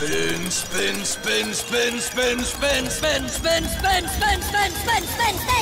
Spin, spin, spin, spin, spin, spin, spin, spin, spin, spin, spin, spin, spin, spin, spin, spin, spin.